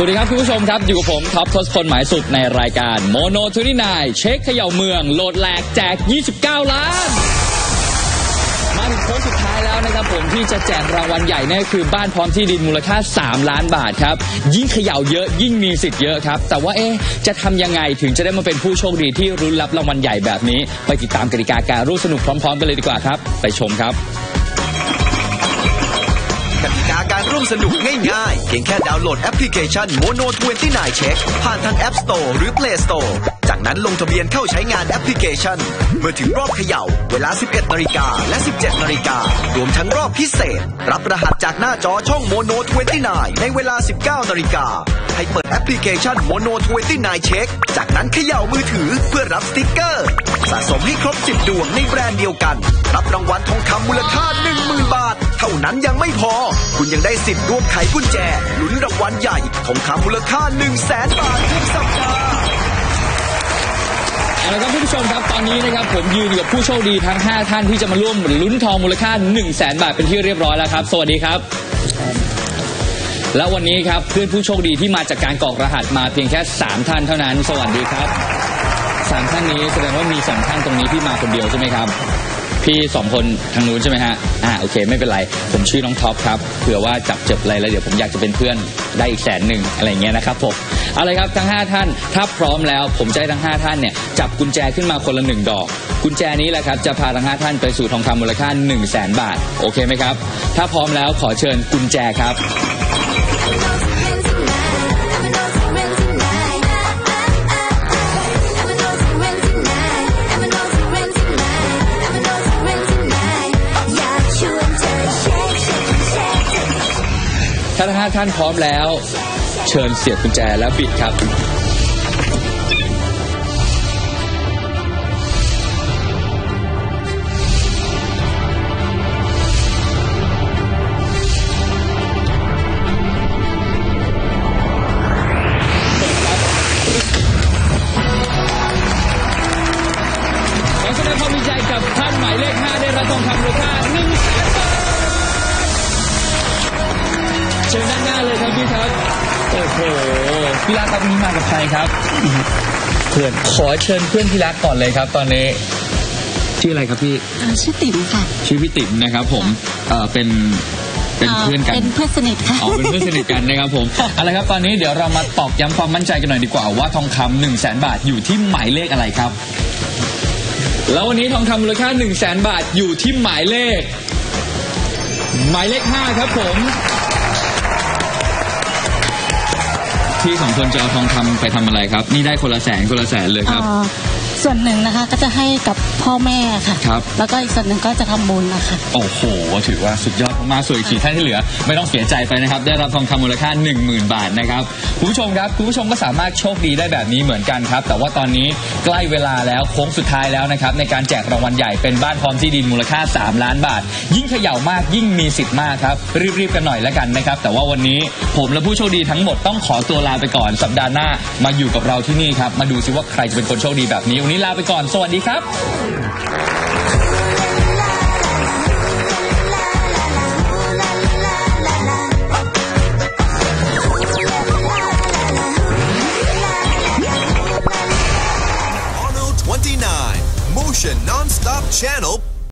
สวัสดีครับคุณผู้ชมครับ อยู่กับผมท็อปทศพลหมายสุดในรายการ Mono twenty-nine Shake เขย่าเมือง โหลดแหลกแจก 29 ล้าน มาถึงโค้งสุดท้ายแล้วนะครับผมที่จะแจกรางวัลใหญ่นั่นคือบ้านพร้อมที่ดินมูลค่า 3 ล้านบาทครับ ยิ่งเขย่าเยอะยิ่งมีสิทธิ์เยอะครับ แต่ว่าเอ๊ะจะทำยังไงถึงจะได้มาเป็นผู้โชคดีที่ลุ้นรับรางวัลใหญ่แบบนี้ ไปติดตามกติกาการร่วมสนุกพร้อมๆกันเลยดีกว่าครับ ไปชมครับ ร่วมสนุกง่ายๆ เพียงแค่ดาวน์โหลดแอปพลิเคชัน Mono 29 Shake ผ่านทาง App Store หรือ Play Store จากนั้นลงทะเบียนเข้าใช้งานแอปพลิเคชัน เมื่อถึงรอบเขย่า เวลา 11นาฬิกาและ 17นาฬิการวมทั้งรอบพิเศษ รับรหัสจากหน้าจอช่อง Mono 29 ในเวลา 19นาฬิกาให้เปิดแอปพลิเคชัน Mono 29 Shake จากนั้นเขย่ามือถือเพื่อรับสติกเกอร์ สะสมให้ครบ 10 ดวงในแบรนด์เดียวกัน รับรางวัลทอง นั้นยังไม่พอ คุณยังได้สิทธิ์ร่วมไขกุญแจลุ้นรางวัลใหญ่ทองคำมูลค่า1 0 0 0 0แสนบาททุกสัปดาห์เอาละครับผู้ชมครับตอนนี้นะครับผมยืนอยู่กับผู้โชคดีทั้ง 5 ท่านที่จะมาร่วมลุ้นทองมูลค่า 1 0 0 0 0แสนบาทเป็นที่เรียบร้อยแล้วครับ สวัสดีครับ แล้ววันนี้ครับเพื่อนผู้โชคดีที่มาจากการกรอกรหัสมาเพียงแค่ 3 ท่านเท่านั้น สวัสดีครับสามท่านนี้แสดงว่ามีสองท่านตรงนี้ที่มาคนเดียวใช่ไหมครับ พี่สองคนทางนู้นใช่ไหมฮะ อ่าโอเค ไม่เป็นไร ผมชื่อน้องท็อปครับ เผื่อว่าจับเจ็บอะไรแล้วเดี๋ยวผมอยากจะเป็นเพื่อนได้อีกแสนหนึ่งอะไรเงี้ยนะครับผม เอาเลยครับทั้ง 5 ท่าน ถ้าพร้อมแล้ว ผมจะให้ทั้ง 5 ท่านเนี่ยจับกุญแจขึ้นมาคนละหนึ่งดอก กุญแจนี้แหละครับจะพาทั้ง 5 ท่านไปสู่ทองคำมูลค่า1 0 0 0 0แสนบาท โอเคไหมครับ ถ้าพร้อมแล้วขอเชิญกุญแจครับ ถ้าทั้ง5ท่านพร้อมแล้ว เชิญเสียบกุญแจแล้วบิดครับ ขอแสดงความดีใจกับท่านหมายเลข 5 ได้รับทองคำมูลค่า ครับพี่ครับโอ้โหพี่รักครับวันนี้มากับใครครับ เพื่อนขอเชิญเพื่อนพี่รักก่อนเลยครับ ตอนนี้ชื่ออะไรครับพี่อ่าชื่อติ๋มค่ะชื่อพี่ติ๋มนะครับ ผมเอ่อเป็นเป็นเพื่อนกันเป็นเพื่อนสนิทค่ะอ๋อเป็นเพื่อนสนิทกันนะครับผมเอาละครับตอนนี้เดี๋ยวเรามาตอกย้ำความมั่นใจกันหน่อยดีกว่าว่าทองคำหนึ่งแสนบาทอยู่ที่หมายเลขอะไรครับ แล้ววันนี้ทองคำมูลค่า1 0 0 0 0แสนบาทอยู่ที่หมายเลข หมายเลข5ครับผม ที่สองคนจะเอาทองคำไปทำอะไรครับ นี่ได้คนละแสนคนละแสนเลยครับเอ่อส่วนหนึ่งนะคะก็จะให้กับพ่อแม่ค่ะ ครับ แล้วก็อีกส่วนหนึ่งก็จะทำบุญนะคะ โอ้โห ถือว่าสุดยอด มาส่วนอีกสี่ท่านที่เหลือ ไม่ต้องเสียใจไปนะครับ ได้รับทองคำมูลค่า 10,000 บาทนะครับคุณผู้ชมครับคุณผู้ชมก็สามารถโชคดีได้แบบนี้เหมือนกันครับ แต่ว่าตอนนี้ใกล้เวลาแล้วโค้งสุดท้ายแล้วนะครับในการแจกรางวัลใหญ่เป็นบ้านพร้อมที่ดินมูลค่า 3 ล้านบาท ยิ่งเขย่ามากยิ่งมีสิทธิ์มากครับรีบๆกันหน่อยแล้วกันนะครับแต่ว่าวันนี้ผมและผู้โชคดีทั้งหมดต้องขอตัวลาไปก่อนสัปดาห์หน้ามาอยู่กับเราที่นี่ครับมาดูซิว่าใครจะเป็นคนโชคดีแบบนี้วันนี้ลาไปก่อนสวัสดีครับ